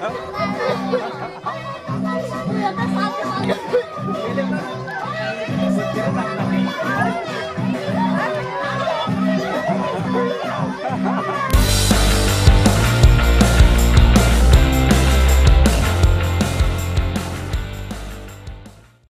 Hah?